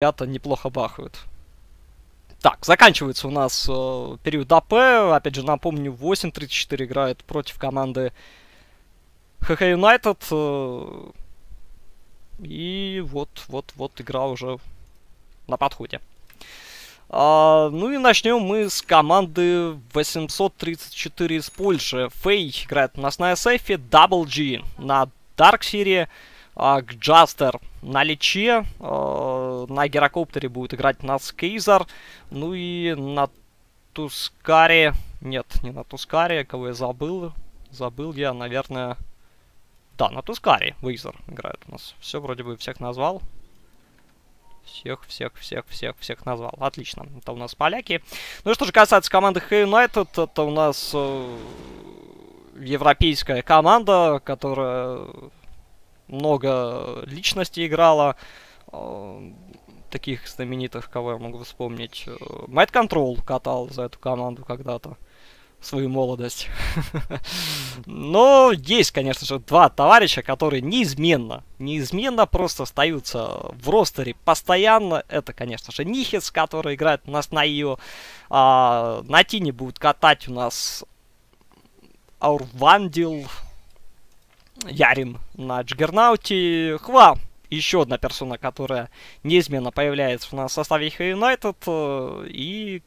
ребята неплохо бахают. Так, заканчивается у нас э, период АП. Опять же, напомню, 8.34 играет против команды ХХ Юнайтед. Э, и вот, вот, вот игра уже на подходе. А, ну и начнем мы с команды 834 из Польши. Фей играет у нас на SF, Double G на Dark Series, а, Джастер на Личе, а, на Герокоптере будет играть нас Кейзар, ну и на Тускаре, нет, не на Тускаре, кого я забыл, забыл я, наверное, да, на Тускаре Вейзер играет у нас. Все вроде бы всех назвал. Всех, всех, всех, всех, всех назвал. Отлично. Это у нас поляки. Ну что же касается команды Hey United, это у нас э, европейская команда, которая много личностей играла. Э, таких знаменитых, кого я могу вспомнить. Мэтт Control катал за эту команду когда-то свою молодость. Но есть, конечно же, два товарища, которые неизменно, неизменно просто остаются в ростере постоянно. Это, конечно же, Нихец, который играет у нас на Ио. А, на Тине будет катать у нас Аурвандил, Ярин на Джиггернауте, Хва, еще одна персона, которая неизменно появляется у нас в составе Юнайтед, э, и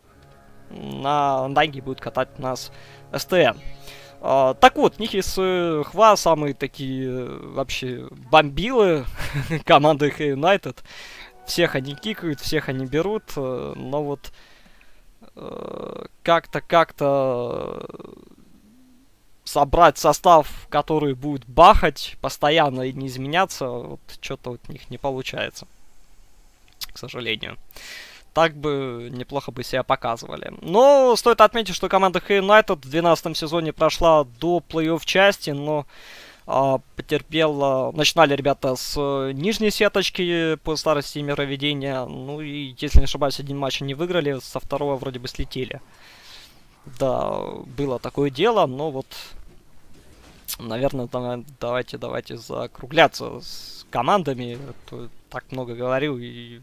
на Данге будет катать нас СТН. Uh, так вот, Нихис и Хва самые такие э, вообще бомбилы команды United. Всех они кикают, всех они берут, но вот как-то, как-то собрать состав, который будет бахать постоянно и не изменяться, вот что-то вот у них не получается, к сожалению. Так бы неплохо бы себя показывали. Но стоит отметить, что команда United в 2012 сезоне прошла до плей-офф части, но а, потерпела... Начинали ребята с э, нижней сеточки по старости мироведения. Ну и, если не ошибаюсь, один матч они выиграли, со второго вроде бы слетели. Да, было такое дело, но вот... Наверное, давайте, давайте закругляться с командами. Так много говорю и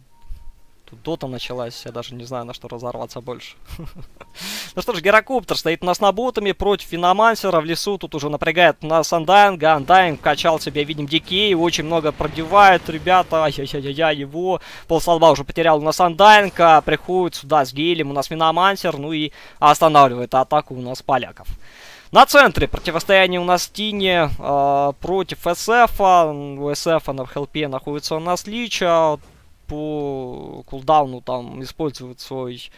Тут дота началась, я даже не знаю, на что разорваться больше. ну что ж, Герокоптер стоит у нас на ботами против Финомансера в лесу. Тут уже напрягает нас Андайнга. Андайнг качал себя, видим, Дикей. Очень много пробивает, ребята. Ай-яй-яй-яй, его. Полстолба уже потерял у нас Андайнга. Приходит сюда с гелем у нас Финомансер. Ну и останавливает атаку у нас поляков. На центре противостояние у нас Тини э, против СФ. У СФ на хелпе находится у нас Лича по кулдауну там использует свой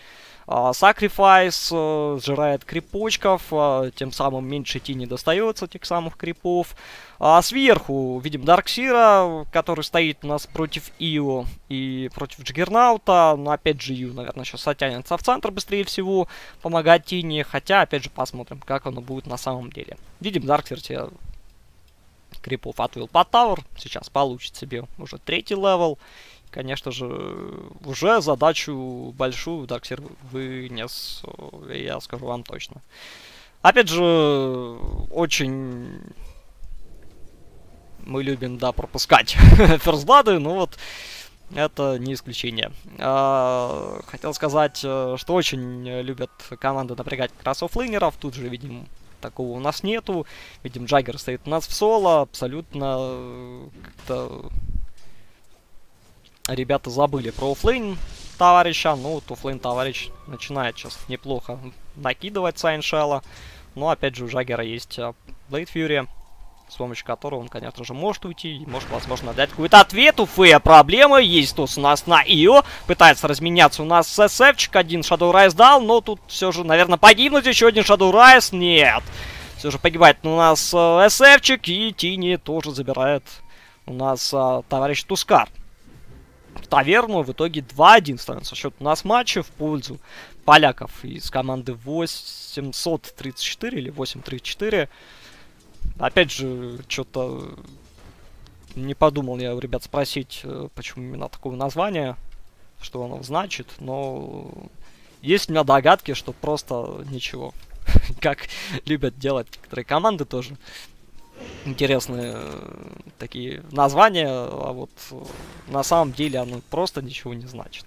Sacrifice, а, сжирает крипочков, а, тем самым меньше тени достается тех самых крипов. А сверху видим Дарксира, который стоит у нас против Ио и против Джиггернаута. Но опять же Ию, наверное, сейчас оттянется в центр быстрее всего, помогать тени. Хотя, опять же, посмотрим, как оно будет на самом деле. Видим, Dark Seer тебе крипов отвел под tower. Сейчас получит себе уже третий level конечно же, уже задачу большую Dark Seer вынес, я скажу вам точно. Опять же, очень мы любим, да, пропускать first blood ы, но вот это не исключение. А, хотел сказать, что очень любят команды напрягать как раз. Тут же видим, такого у нас нету. Видим, Jugger стоит у нас в соло. Абсолютно как-то ребята забыли про offlane товарища. Ну, вот offlane товарищ начинает сейчас неплохо накидывать Ion Shell а. Но, опять же, у Jugger а есть Blade Fury, с помощью которого он, конечно же, может уйти и может, возможно, дать какой-то ответ. У Фея проблемы. Есть тут у нас на Ио. Пытается разменяться у нас с SF чик. Один Shadowraze дал, но тут все же, наверное, погибнуть. Еще один Shadowraze. Нет. Все же погибает у нас э, СФчик. И Тини тоже забирает у нас товарищ Тускар таверну. В итоге 2-1 становится счет у нас матча в пользу поляков из команды 834 или 834. Опять же, что-то не подумал я у ребят спросить, э, почему именно такое название, что оно значит, но есть у меня догадки, что просто ничего. как любят делать некоторые команды тоже. Интересные такие названия, а вот на самом деле оно просто ничего не значит.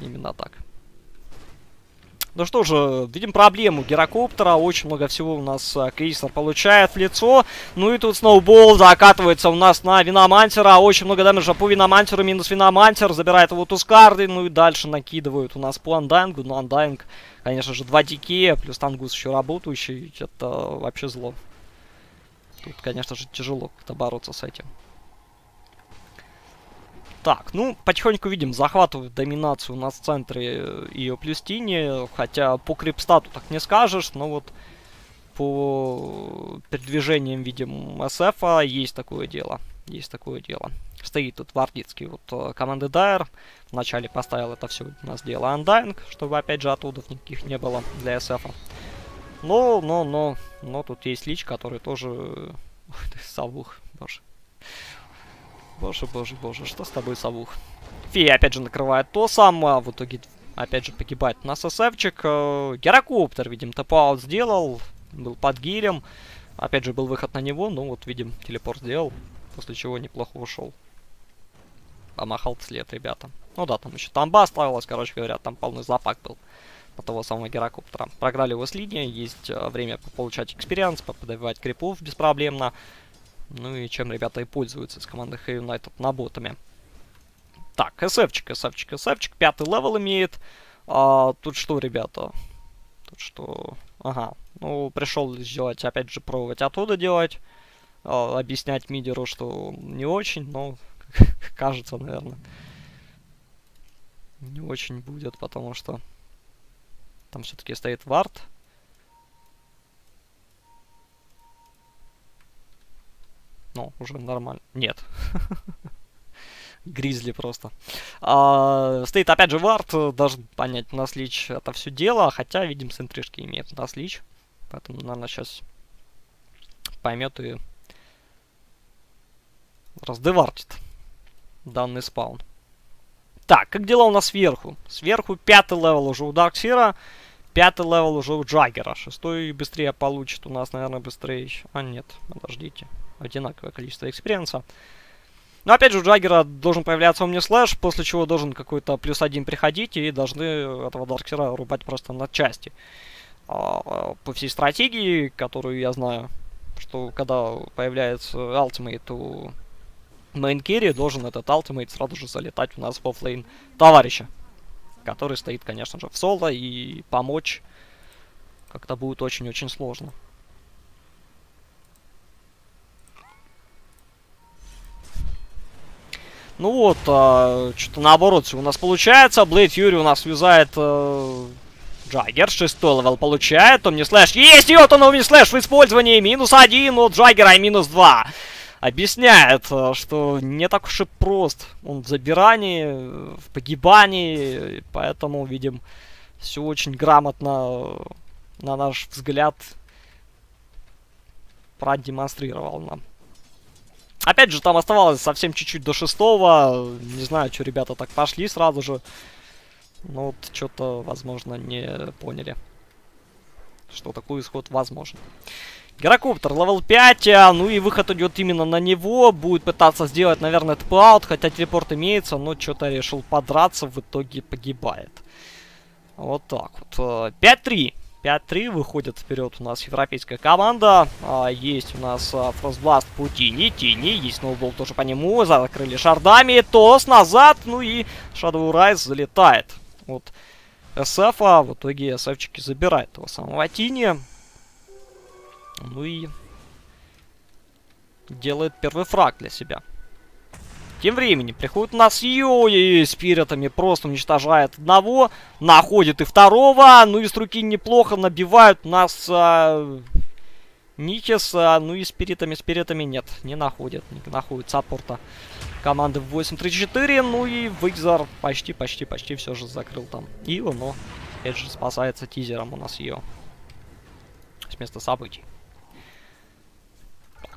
Именно так. Ну что же, видим проблему гирокоптера. Очень много всего у нас а, крейсер получает в лицо. Ну и тут сноубол закатывается у нас на Виномантера. Очень много дамажа по Виномантеру. Минус Виномантер. Забирает его Тускарды. Ну и дальше накидывают у нас по Андайнгу. Ну Андайнг, конечно же, 2 дикея. Плюс Тангус еще работающий. Это вообще зло. Тут, конечно же, тяжело как-то бороться с этим. Так, ну, потихоньку видим, захватывают доминацию в центре ее плюс тини, хотя по крипстату так не скажешь, но вот по передвижениям, видим, СФ -а есть такое дело, есть такое дело. Стоит тут вардицкий вот э, команды Дайер, вначале поставил это все у нас дело Андайнг, чтобы опять же оттуда никаких не было для СФ. -а. Но, но, но, но тут есть Лич, который тоже... Ух ты, Савух, боже. Боже, боже, боже, что с тобой, Савух? Фея опять же накрывает то самое, в итоге опять же погибает у нас СФчик. Э, Герокоптер, видим, тп сделал, был под гирем. Опять же был выход на него, ну вот видим, телепорт сделал, после чего неплохо ушел. Помахал след, ребята. Ну да, там еще тамба оставилась, короче говоря, там полный запак был на того самого герокоптера. Програли его с линии, есть э, время получать экспириенс, подавать крипов беспроблемно. Ну и чем ребята и пользуются с командой Hey United на ботами. Так, СФчик, СФчик, СФчик, пятый левел имеет. А, тут что, ребята? Тут что? Ага, ну, пришел сделать, опять же, пробовать оттуда делать. А, объяснять мидеру, что не очень, но кажется, наверное, не очень будет, потому что там все-таки стоит вард. Ну, уже нормально. Нет. Гризли просто. А, стоит опять же вард, должен понять Наслич это все дело, хотя, видим, с имеет Наслич. Поэтому, наверное, сейчас поймет и раз deward ит данный spawn. Так, как дела у нас сверху? Сверху пятый level уже у Dark Seer а, пятый level уже у Jugger а. Шестой быстрее получит у нас, наверное, быстрее еще. А, нет, подождите одинаковое количество experience а. Но опять же, у Jugger а должен появляться Omnislash, после чего должен какой-то плюс один приходить, и должны этого Dark Seer а рубать просто на части. А, по всей стратегии, которую я знаю, что когда появляется Ultimate у Carry, должен этот Ultimate сразу же залетать у нас в оффлейн товарища, который стоит, конечно же, в соло, и помочь как-то будет очень-очень сложно. Ну вот, а, что-то наоборот у нас получается. Блейд Фьюри у нас связает э, Джаггер. Шестой level получает. Slash. Есть! И вот он Omni Slash в использовании. Минус один у Джаггера и минус два. Объясняет, э, что не так уж и прост. Он в забирании, в погибании. Поэтому, видим, все очень грамотно, на наш взгляд, продемонстрировал нам. Опять же, там оставалось совсем чуть-чуть до шестого. Не знаю, что ребята так пошли сразу же. Ну вот, что-то, возможно, не поняли. Что такой исход возможен. Гирокоптер, level 5, а, ну и выход идет именно на него. Будет пытаться сделать, наверное, тп хотя телепорт имеется, но что-то решил подраться, в итоге погибает. Вот так вот. 5-3. 5-3 выходит вперед у нас европейская команда. А, есть у нас а, Frost Blast по Тини. Тини, есть Snowball тоже по нему. Закрыли шардами. Toss назад. Ну и Shadow Rise залетает. Вот СФ, а в итоге СФчики забирают того самого Тини. Ну и делает первый фраг для себя. Тем временем приходит у нас Йои спиритами, просто уничтожает одного, находит и второго, ну и с руки неплохо набивают нас а, Никис, ну и спиритами, спиритами нет, не находят, не находит саппорта команды в 8-3-4, ну и Вейзар почти, почти, почти все же закрыл там Ио, но опять же спасается тизером у нас ее с места событий.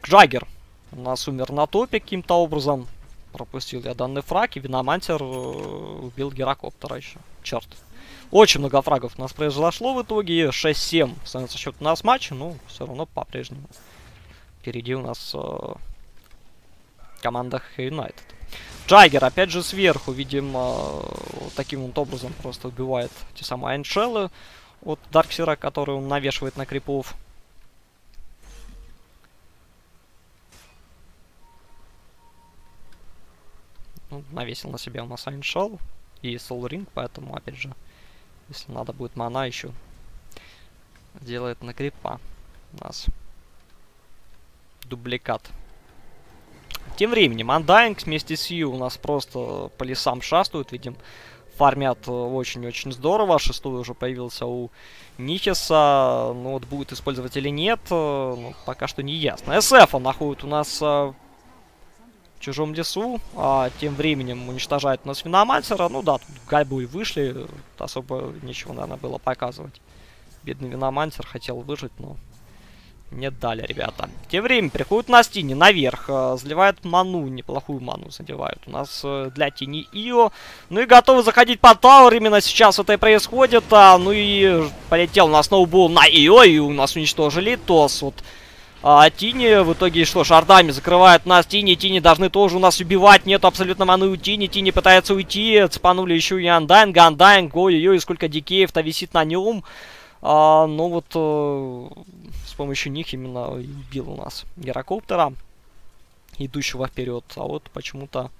Джаггер у нас умер на топе каким-то образом. Пропустил я данный фраг, и Виномантер э, убил Герокоптера еще. Черт. Очень много фрагов у нас произошло в итоге. 6-7 становится счет у нас матча, но все равно по-прежнему Впереди у нас э, команда Юнайтед. Джайгер, опять же, сверху, видимо, вот таким вот образом просто убивает те самые айншеллы от Дарксера, который он навешивает на крипов. Ну, навесил на себя у нас Айншелл и Soul Ring, поэтому, опять же, если надо будет мана еще, делает на крипа у нас дубликат. Тем временем, Undying вместе с Ю у нас просто по лесам шастают, видим, фармят э, очень-очень здорово. Шестой уже появился у Нихиса. Ну вот будет использовать или нет, э, ну, пока что не ясно. SF находит у нас э, в чужом лесу. А тем временем уничтожает у нас Виномансера. Ну да, тут гальбы и вышли. Особо ничего, наверное, было показывать. Бедный Виномансер хотел выжить, но не дали, ребята. Тем временем приходит на Стине наверх, э, заливает ману, неплохую ману задевают. У нас э, для Тени Ио. Ну и готовы заходить по Тауэр, именно сейчас это и происходит. А, ну и полетел на сноубол на Ио, и у нас уничтожили ТОС. Вот а Тини в итоге что, шардами закрывают нас. Тини, Тини должны тоже у нас убивать. Нету абсолютно маны у Тини. Тини пытается уйти. Цепанули еще и Андайн, Гандайн. Ой-ой-ой, сколько дикеев-то висит на нем. А, ну вот э, с помощью них именно убил у нас гирокоптера, идущего вперед. А вот почему-то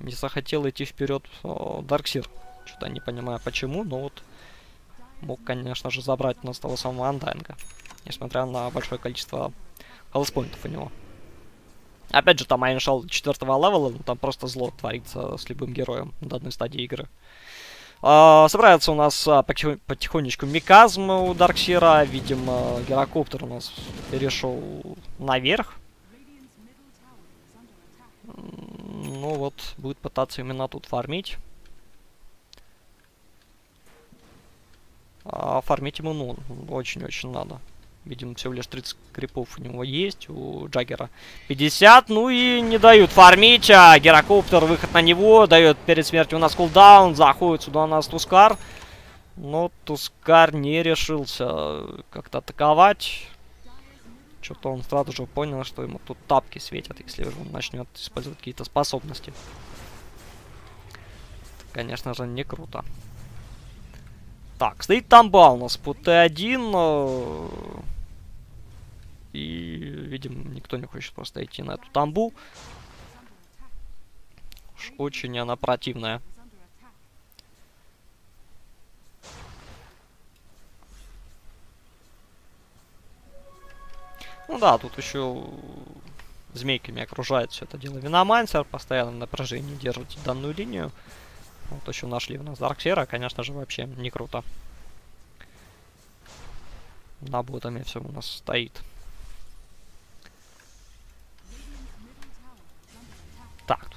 не захотел идти вперед Дарксир. Что-то не понимаю почему, но вот мог, конечно же, забрать у нас того самого Андайнга. Несмотря на большое количество health point ов у него. Опять же, там Ion Shell четвертого level а, ну, там просто зло творится с любым героем до одной стадии игры. Uh, собирается у нас uh, потихонечку миказм у Дарксира. Видимо, гирокоптер у нас перешел наверх. Ну вот, будет пытаться именно тут фармить. А фармить ему, ну, очень-очень надо. Видимо, всего лишь 30 крипов у него есть, у Джаггера 50. Ну и не дают фармить, а Герокоптер, выход на него, дает перед смертью у нас кулдаун, заходит сюда у нас Тускар. Но Тускар не решился как-то атаковать. Что-то он сразу же понял, что ему тут тапки светят, если он начнет использовать какие-то способности. Это, конечно же, не круто. Так, стоит тамба у нас по Т1. И, видимо, никто не хочет просто идти на эту тамбу. Уж очень она противная. Ну да, тут еще змейками окружает все это дело Виномансер, постоянно напряжение держит данную линию. Вот еще нашли у нас Дарксера, конечно же, вообще не круто. На ботами все у нас стоит.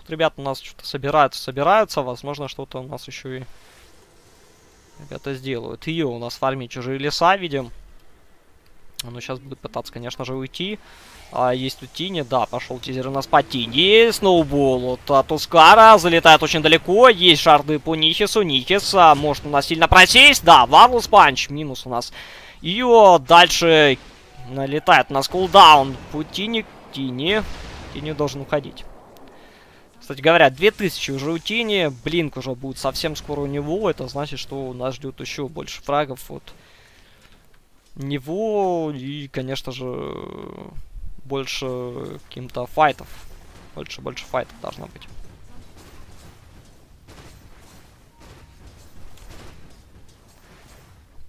Тут ребята у нас что-то собираются, собираются. Возможно, что-то у нас еще и ребята сделают. Ее у нас фармить чужие леса, видим. Ну, сейчас будет пытаться, конечно же, уйти. А, есть тут Тини, да, пошел тизер у нас по Тини. Сноубол вот от Ускара, залетает очень далеко. Есть шарды по Нихису. Нихис а, может у нас сильно просесть. Да, Варлус Панч, минус у нас. Ее дальше налетает у нас кулдаун по Тини. Тини. Тини должен уходить. Кстати говоря, 2000 уже у Тини, Блинк уже будет совсем скоро у него. Это значит, что нас ждет еще больше фрагов от него. И, конечно же, больше каким-то файтов. Больше-больше файтов должно быть.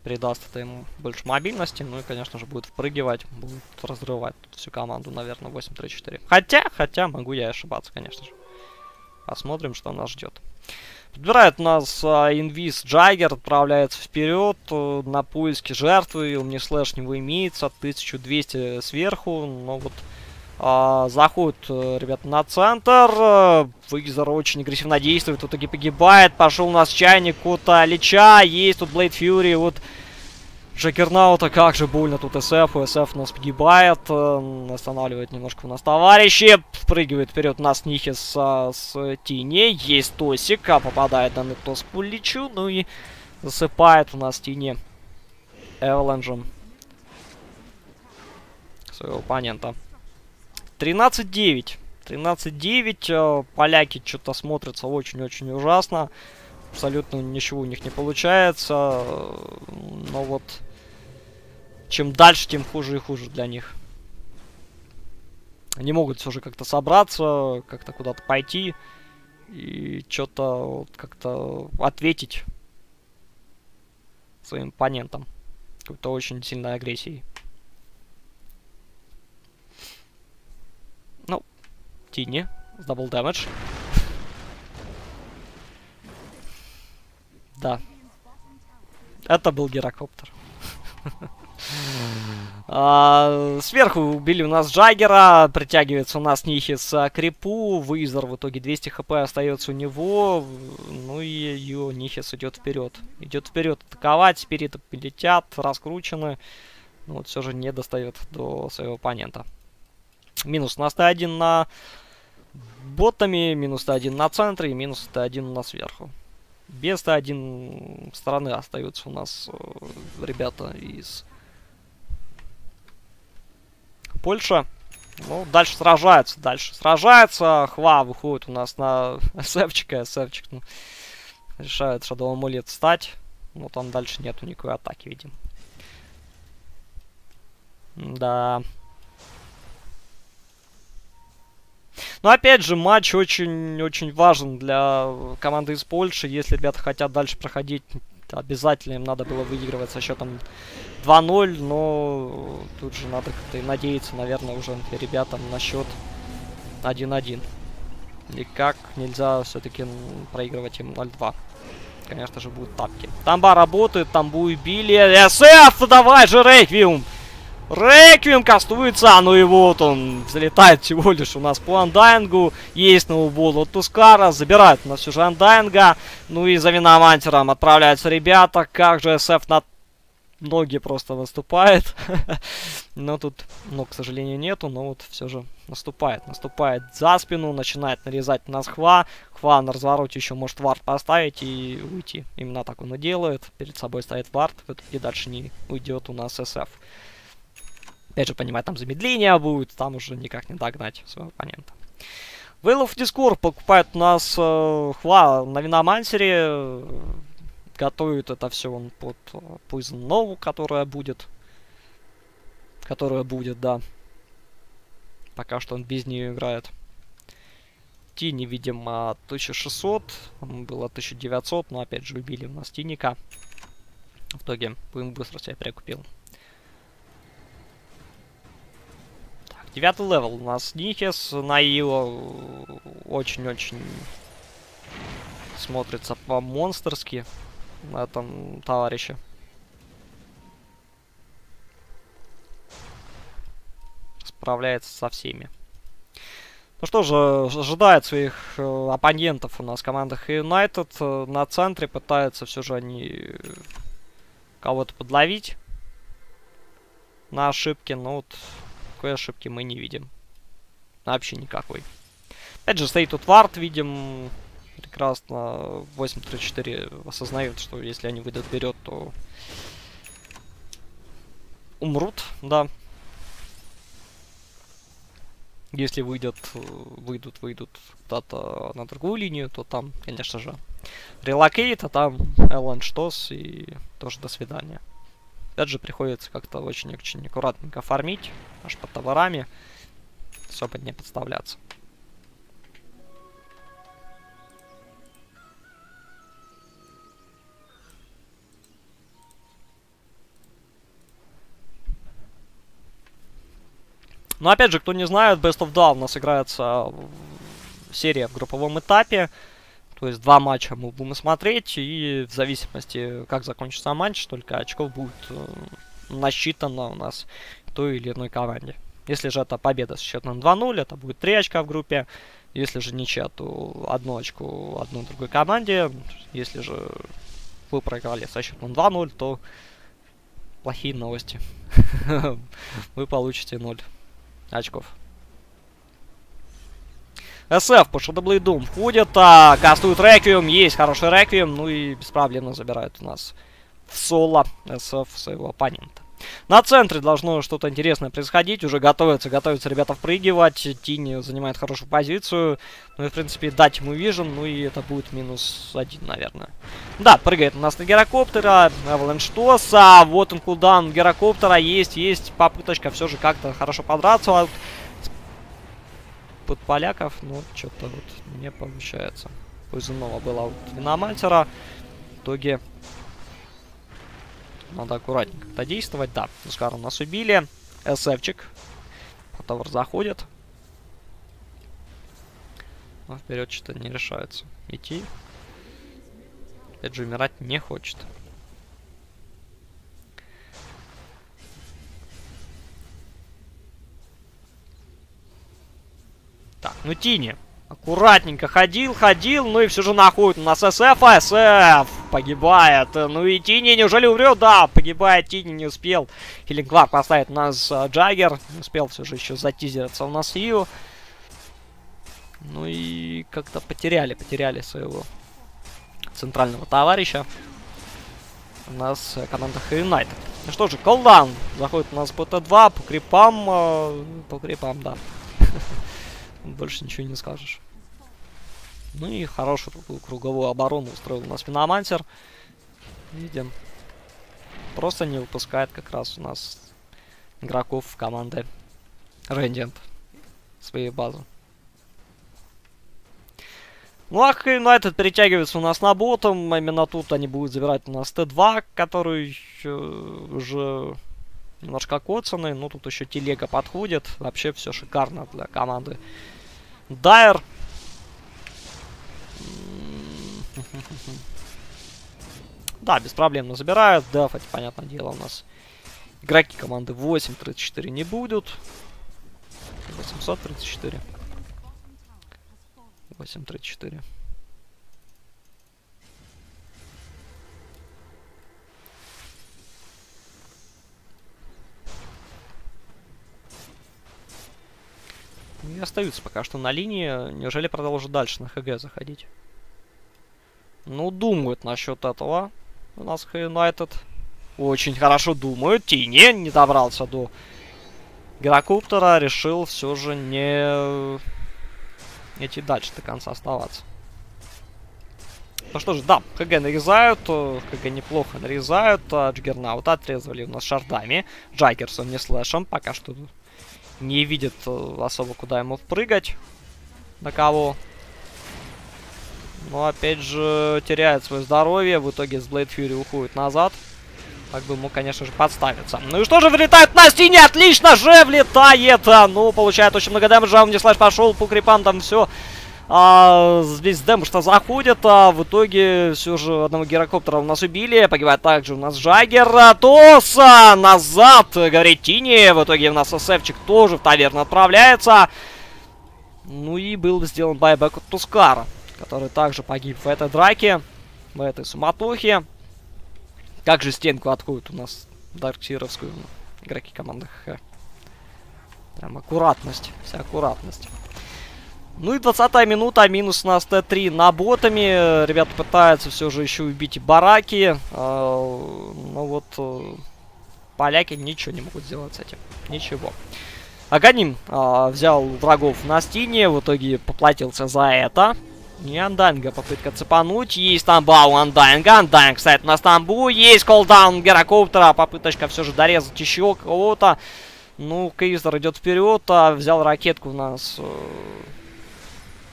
придаст это ему больше мобильности, ну и, конечно же, будет впрыгивать, будет разрывать всю команду, наверное, 8-3-4. Хотя, хотя, могу я ошибаться, конечно же. Посмотрим, что нас ждет. Подбирает нас а, инвиз Джаггер, отправляется вперед а, на поиски жертвы. У меня слэш него имеется, 1200 сверху, но вот а, заходит, э, ребята, на центр. Визер очень агрессивно действует, в итоге погибает. Пошел у нас чайник от Лича, есть тут Блейд Фьюри, вот Джаггернаута, как же больно тут СФ, СФ нас погибает, э, останавливает немножко у нас товарищи, впрыгивает вперед нас Нихис а, с Тини, есть Тосик, а попадает данный Тос по Личу, ну и засыпает у нас Тини Эваленджем своего оппонента. 13-9. 13-9. Поляки что-то смотрятся очень-очень ужасно. Абсолютно ничего у них не получается. Но вот чем дальше, тем хуже и хуже для них. Они могут все же как-то собраться, как-то куда-то пойти и что-то вот как-то ответить своим оппонентам какой-то очень сильной агрессией. Ну, Тини с double damage. да. Это был гирокоптер. А, сверху убили у нас Джаггера, притягивается у нас Нихис а, Крипу, Визер в итоге 200 хп остается у него, ну и ее Нихис идет вперед. Идет вперед атаковать, спириты летят, раскручены, но вот все же не достает до своего оппонента. Минус на 101 на ботами, минус 101 на центре и минус 101 у нас сверху. Без 101 стороны остаются у нас э, ребята из Польша. Ну, дальше сражается, дальше сражается. Хва выходит у нас на СФчика, СФчик, ну, решает Shadow Amulet встать. Ну, там дальше нету никакой атаки, видим. Да. Но опять же, матч очень-очень важен для команды из Польши. Если ребята хотят дальше проходить, обязательно им надо было выигрывать со счетом 2-0, но тут же надо как-то надеяться, наверное, уже ребятам на счет 1-1. Никак нельзя все-таки проигрывать им 0-2. Конечно же, будут тапки. Тамба работает, тамбу и били. Давай же, Реквиум! Реквием кастуется, ну и вот он взлетает всего лишь у нас по андайнгу. Есть ноубол от Тускара, забирает у нас все же андайнга. Ну и за виномантером отправляются ребята. Как же СФ на ноги просто наступает. но тут, ну, к сожалению, нету, но вот все же наступает. Наступает за спину, начинает нарезать нас Хва. Хва на развороте еще может вард поставить и уйти. Именно так он и делает. Перед собой стоит вард, и дальше не уйдет у нас СФ. Опять же, понимать, там замедление будет, там уже никак не догнать своего оппонента. Veil of покупает у нас э, Хва на Виномансере. Готовит это все он под э, Poison Нову, которая будет. Которая будет, да. Пока что он без нее играет. Тини, видимо, 1600. Было 1900, но опять же убили у нас Тиника. В итоге будем быстро себя прикупил. Девятый левел у нас Нихес на Ио очень-очень смотрится по-монстерски этом товарище. Справляется со всеми. Ну что же, ожидает своих э, оппонентов у нас в командах United. Э, на центре пытаются все же они кого-то подловить на ошибки, но вот Никакой ошибки мы не видим. Вообще никакой. Опять же, стоит тут вард, видим прекрасно. 8.34 осознают, что если они выйдут вперед, то умрут, да. Если выйдут, выйдут, выйдут куда-то на другую линию, то там, конечно же, релокейт, а там Эллен Штос и тоже до свидания. Опять же, приходится как-то очень-очень аккуратненько фармить, аж под товарами, особо не подставляться. Но опять же, кто не знает, Best of Down у нас играется серия в групповом этапе. То есть два матча мы будем смотреть, и в зависимости, как закончится матч, только очков будет э, насчитано у нас той или иной команде. Если же это победа с счетом 2-0, это будет 3 очка в группе. Если же ничья, то одну очку одной другой команде. Если же вы проиграли со счетом 2-0, то плохие новости. Вы получите 0 очков. СФ по Шадоблейдум входит, а, кастует Реквием, есть хороший Реквием, ну и беспроблемно забирает у нас в соло СФ своего оппонента. На центре должно что-то интересное происходить. Уже готовятся, готовятся ребята впрыгивать. Тини занимает хорошую позицию. Ну и, в принципе, дать ему вижен. Ну и это будет минус один, наверное. Да, прыгает у нас на герокоптера. Avalanche Toss. А вот он кулдаун герокоптера. Есть, есть попыточка все же как-то хорошо подраться. Под поляков, ну, что-то вот не получается. У Зенова была вот виноматера. В итоге надо аккуратненько действовать. Да, Скар у нас убили. СФчик. Потовар заходит. Но вперед что-то не решается идти. Опять же, умирать не хочет. Так, ну Тини. Аккуратненько ходил, ходил, ну и все же находит у нас СФ, а СФ погибает. Ну и Тини неужели умрет? Да, погибает Тини, не успел. Хиллинг поставит у нас а, Джаггер, успел все же еще затизериться у нас Ю. Ну и как-то потеряли, потеряли своего центрального товарища. У нас э, команда Юнайтед. Ну что же, колдаун заходит у нас по Т2, по крипам, э, по крипам, да. Больше ничего не скажешь. Ну и хорошую такую круговую оборону устроил у нас Финомантер. Видим. Просто не выпускает как раз у нас игроков команды Radiant своей базы. Ну, а Юнайтед перетягивается у нас на ботом. Именно тут они будут забирать у нас Т2, который уже немножко коцанный. Ну, тут еще телега подходит. Вообще все шикарно для команды Дайер. Да, без проблем забирают. Дефать, понятное дело, у нас игроки команды 8.34 не будут. 834. 8.34. И остаются пока что на линии. Неужели продолжат дальше на ХГ заходить? Ну, думают насчет этого. У нас Юнайтед. Очень хорошо думают. Тини не добрался до Герокоптера. Решил все же не идти дальше до конца оставаться. Ну что ж, да, ХГ нарезают, ХГ неплохо нарезают, а Джиггернаут отрезали у нас шардами, Джаггерсон не слэшем, пока что не видит э, особо куда ему впрыгать, на кого. Но опять же теряет свое здоровье, в итоге с Блейд Фьюри уходит назад. Так бы ему, конечно же, подставиться. Ну и что же, вылетает на стене, отлично же влетает! Ну, получает очень много дэмэджа, он не слэш пошел, по крипам там все. А, здесь дэмэдж-то заходит, а в итоге все же одного гирокоптера у нас убили. Погибает также у нас Джаггер. Тоса назад, говорит Тини. В итоге у нас СФчик тоже в таверну отправляется. Ну и был сделан байбек от Тускара, который также погиб в этой драке, в этой суматохе. Как же стенку отходит у нас Дарксировскую игроки команды ХХ. Прям аккуратность, вся аккуратность. Ну и 20 минута, минус у нас Т3 на ботами. Ребята пытаются все же еще убить бараки. А, ну вот, э, поляки ничего не могут сделать с этим. Ничего. Аганим а, взял врагов на стене, в итоге поплатился за это. И Андайнга попытка цепануть. Есть там бау Андайнга. Андайнг, кстати, на стамбу. Есть колдаун Герокоптера. Попыточка все же дорезать еще кого-то. Ну, Кейзер идет вперед, а взял ракетку у нас э,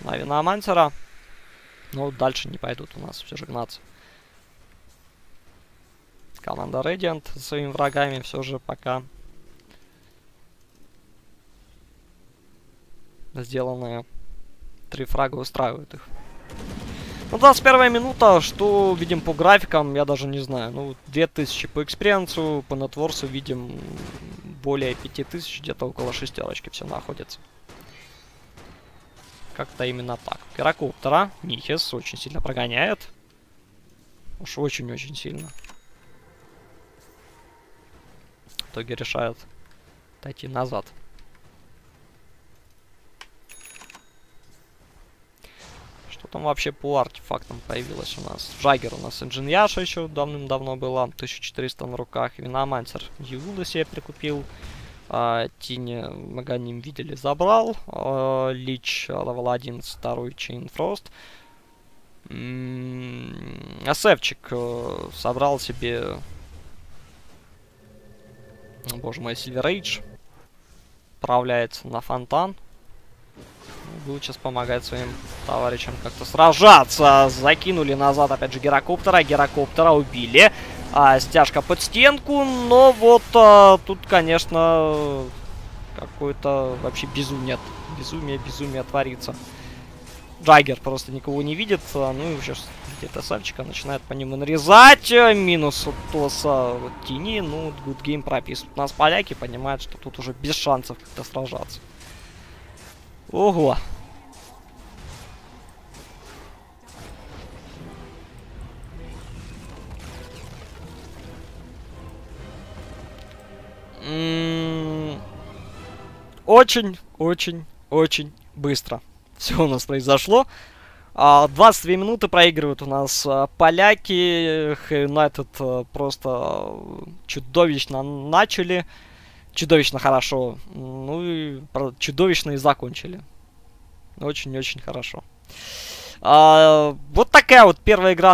на Виномансера. Но дальше не пойдут у нас все же гнаться. Команда Radiant со своими врагами все же пока сделанная Три фрага устраивают их. Ну, 21 минута, что видим по графикам, я даже не знаю. Ну, 2000 по experience у, по net worth у видим более 5000, где-то около шестерочки все находится. Как-то именно так. Гирокоптера, Нихес очень сильно прогоняет. Уж очень-очень сильно. В итоге решают отойти назад. там вообще по артефактам появилась у нас? Джаггер у нас Инженьяша еще давным-давно была. 1400 на руках. Виномансер Eul а себе прикупил. А, Тини Аганим видели, забрал. А, Лич level 11, второй Chain Frost. Асевчик э, собрал себе... Боже мой, Сильвер Эйдж. Отправляется на фонтан. Будет сейчас помогать своим товарищам как-то сражаться. Закинули назад, опять же, Герокоптера. Герокоптера убили. А, стяжка под стенку. Но вот а, тут, конечно, какое-то вообще безумие. Безумие, безумие творится. Джаггер просто никого не видит. А, ну и сейчас где-то Савчика начинает по нему нарезать. Минус от Тоса вот, тени. Ну, Good Game прописывают. Нас поляки понимают, что тут уже без шансов как-то сражаться. Ого. Очень, очень, очень быстро все у нас произошло. 22 минуты проигрывают у нас а, поляки. Юнайтед а, просто чудовищно начали. Чудовищно хорошо. Ну и чудовищно и закончили. Очень-очень хорошо. А, вот такая вот первая игра